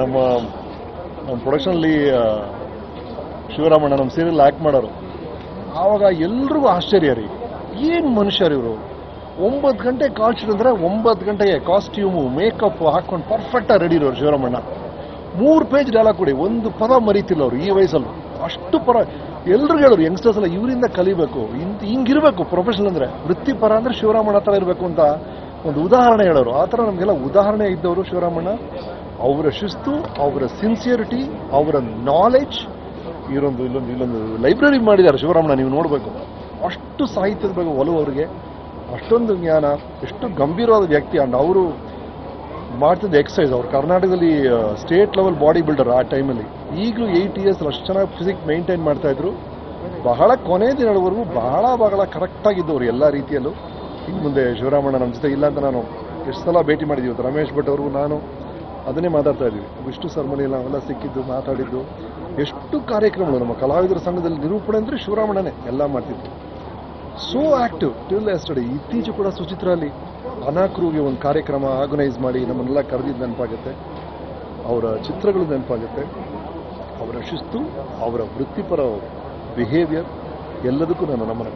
ನಮ್ಮ ನಮ್ಮ ಪ್ರೊಡಕ್ಷನಲ್ಲಿ ಶಿವರಾಮಣ್ಣ ನಮ್ಮ ಸೀರಿಯಲ್ ಆ್ಯಕ್ಟ್ ಮಾಡೋರು. ಆವಾಗ ಎಲ್ರಿಗೂ ಆಶ್ಚರ್ಯ ರೀ. ಏನು ಮನುಷ್ಯರು ಇವರು? ಒಂಬತ್ತು ಗಂಟೆ ಕಾಲ್ಶೀಟ್ ಅಂದರೆ ಒಂಬತ್ತು ಗಂಟೆಗೆ ಕಾಸ್ಟ್ಯೂಮು ಮೇಕಪ್ ಹಾಕ್ಕೊಂಡು ಪರ್ಫೆಕ್ಟಾಗಿ ರೆಡಿ ಇರೋರು ಶಿವರಾಮಣ್ಣ. ಮೂರು ಪೇಜ್ ಡೈಲಾಗ್ ಕೊಡಿ, ಒಂದು ಪದ ಮರೀತಿಲ್ಲ ಅವರು ಈ ವಯಸ್ಸಲ್ಲೂ. ಅಷ್ಟು ಪರ ಎಲ್ಲರೂ ಹೇಳೋರು ಯಂಗ್ಸ್ಟರ್ಸ್ ಎಲ್ಲ ಇವರಿಂದ ಕಲಿಬೇಕು. ಇಂತ, ಹಿಂಗಿರಬೇಕು ಪ್ರೊಫೆಷನಲ್ ಅಂದರೆ. ವೃತ್ತಿಪರ ಅಂದರೆ ಶಿವರಾಮಣ್ಣ ಥರ ಇರಬೇಕು ಅಂತ ಒಂದು ಉದಾಹರಣೆ ಹೇಳೋರು. ಆ ಥರ ನಮಗೆಲ್ಲ ಉದಾಹರಣೆ ಇದ್ದವರು ಶಿವರಾಮಣ್ಣ. ಅವರ ಶಿಸ್ತು, ಅವರ ಸಿನ್ಸಿಯರಿಟಿ ಅವರ ನಾಲೆಜ್ ಇವರೊಂದು ಇಲ್ಲೊಂದು ಇಲ್ಲೊಂದು ಲೈಬ್ರರಿ ಮಾಡಿದ್ದಾರೆ ಶಿವರಾಮಣ್ಣ, ನೀವು ನೋಡಬೇಕು. ಅಷ್ಟು ಸಾಹಿತ್ಯದ ಬಗ್ಗೆ ಒಲವು ಅವರಿಗೆ ಅಷ್ಟೊಂದು ಜ್ಞಾನ, ಎಷ್ಟು ಗಂಭೀರವಾದ ವ್ಯಕ್ತಿ. ಅಂಡ್ ಅವರು ಮಾಡ್ತಿದ್ದ ಎಕ್ಸಸೈಸ್ ಅವ್ರು ಕರ್ನಾಟಕದಲ್ಲಿ ಸ್ಟೇಟ್ ಲೆವೆಲ್ ಬಾಡಿ ಬಿಲ್ಡರ್ ಆ ಟೈಮಲ್ಲಿ ಈಗಲೂ ಏಯ್ಟ್ ಇಯರ್ಸ್ ಅಷ್ಟು ಚೆನ್ನಾಗಿ ಫಿಸಿಕ್ ಮೇಂಟೈನ್ ಮಾಡ್ತಾ ಇದ್ರು. ಬಹಳ ಕೊನೆ ದಿನಗಳವರೆಗೂ ಬಹಳ ಬಹಳ ಕರೆಕ್ಟಾಗಿದ್ದವರು ಎಲ್ಲ ರೀತಿಯಲ್ಲೂ. ಇನ್ನು ಮುಂದೆ ಶಿವರಾಮಣ್ಣ ನಮ್ಮ ಜೊತೆ ಇಲ್ಲ ಅಂತ ನಾನು ಎಷ್ಟು ಸಲ ಭೇಟಿ ಮಾಡಿದ್ದೀವಿ ರಮೇಶ್ ಭಟ್ ಅವರು ನಾನು. ಅದನ್ನೇ ಮಾತಾಡ್ತಾ ಇದ್ದೀವಿ. ವಿಷ್ಣು ಸರ್ಮನಿ ನಾವೆಲ್ಲ ಸಿಕ್ಕಿದ್ದು, ಮಾತಾಡಿದ್ದು, ಎಷ್ಟು ಕಾರ್ಯಕ್ರಮಗಳು ನಮ್ಮ ಕಲಾವಿದರ ಸಂಘದಲ್ಲಿ ನಿರೂಪಣೆ ಅಂದರೆ ಶಿವರಾಮಣ್ಣನೇ ಎಲ್ಲ ಮಾಡ್ತಿದ್ವಿ ಸೋ ಆ್ಯಕ್ಟಿವ್ ಟಿಲ್ ಎಸ್ಟಡಿ ಇತ್ತೀಚೆಗೆ ಕೂಡ ಸುಚಿತ್ರ ಅಲ್ಲಿ ಅನಾಕ್ರೂಗೆ ಒಂದು ಕಾರ್ಯಕ್ರಮ ಆರ್ಗನೈಸ್ ಮಾಡಿ ನಮ್ಮನ್ನೆಲ್ಲ ಕರೆದಿದ್ದು ನೆನಪಾಗುತ್ತೆ. ಅವರ ಚಿತ್ರಗಳು ನೆನಪಾಗುತ್ತೆ. ಅವರ ಶಿಸ್ತು, ಅವರ ವೃತ್ತಿಪರ ಬಿಹೇವಿಯರ್ ಎಲ್ಲದಕ್ಕೂ ನಾನು ನಮನ